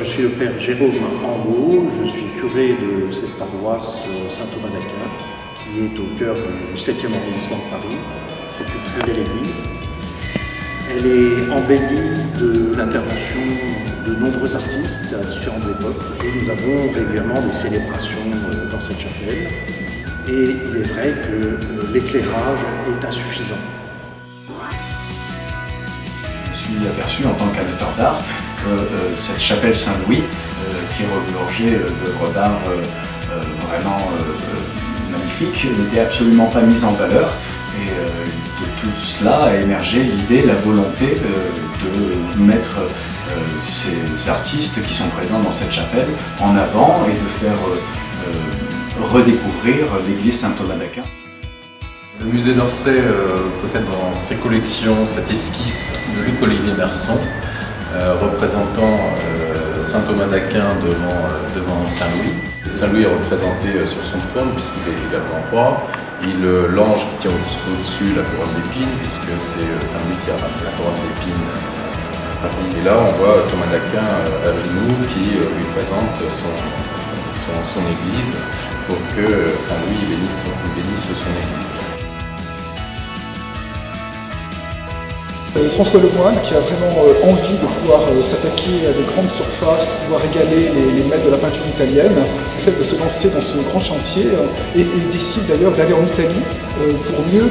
je suis le père Jérôme Angot, je suis curé de cette paroisse Saint-Thomas d'Aquin, qui est au cœur du 7e arrondissement de Paris. C'est une très belle église. Elle est embellie de l'intervention de nombreux artistes à différentes époques et nous avons régulièrement des célébrations dans cette chapelle. Et il est vrai que l'éclairage est insuffisant. Je suis aperçu en tant qu'amateur d'art euh, cette chapelle Saint-Louis, euh, qui est regorgée d'œuvres d'art euh, vraiment magnifiques, n'était absolument pas mise en valeur. Et de tout cela a émergé l'idée, la volonté de mettre ces artistes qui sont présents dans cette chapelle en avant et de faire redécouvrir l'église Saint-Thomas d'Aquin. Le musée d'Orsay possède dans ses collections cette esquisse de Luc-Olivier Merson euh, représentant euh, Saint Thomas d'Aquin devant, euh, devant Saint-Louis. Saint-Louis est représenté sur son trône puisqu'il est également roi. Il l'ange qui tient au-dessus la couronne d'épines puisque c'est Saint-Louis qui a la couronne d'épines et là, on voit Thomas d'Aquin à genoux qui lui présente son, église pour que Saint-Louis bénisse son église. François Lemoine qui a vraiment euh, envie de pouvoir euh, s'attaquer à des grandes surfaces, de pouvoir égaler les, maîtres de la peinture italienne, essaie de se lancer dans ce grand chantier et, décide d'ailleurs d'aller en Italie pour mieux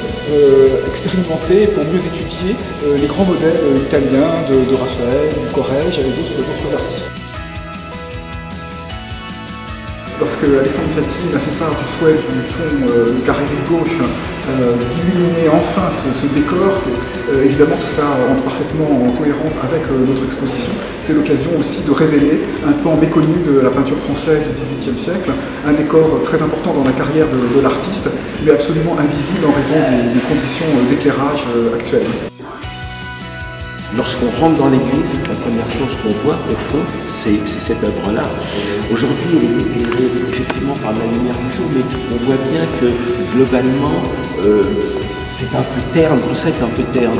expérimenter, pour mieux étudier les grands modèles italiens de, Raphaël, du Corrège et d'autres artistes. Lorsque Alexandre Piatti a fait part du souhait du fond euh, carré gauche euh, d'illuminer enfin ce, décor, euh, évidemment tout cela entre parfaitement en cohérence avec notre exposition, c'est l'occasion aussi de révéler un pan méconnu de la peinture française du XVIIIe siècle, un décor très important dans la carrière de, l'artiste, mais absolument invisible en raison des conditions d'éclairage actuelles. Lorsqu'on rentre dans l'église, la première chose qu'on voit au fond, c'est cette œuvre-là. Aujourd'hui, elle est effectivement par la lumière du jour, mais on voit bien que globalement, euh, c'est un peu terne, tout ça est un peu terne.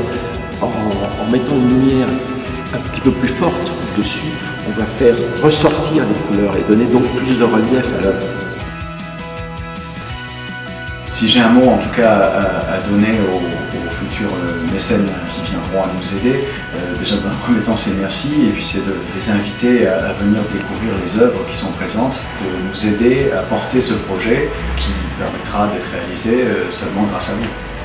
En, mettant une lumière un petit peu plus forte dessus, on va faire ressortir les couleurs et donner donc plus de relief à l'œuvre. Si j'ai un mot en tout cas à, donner futurs euh, mécènes qui viendront à nous aider, euh, déjà dans un premier temps c'est merci et puis c'est de les inviter à, venir découvrir les œuvres qui sont présentes, de nous aider à porter ce projet qui permettra d'être réalisé euh, seulement grâce à vous.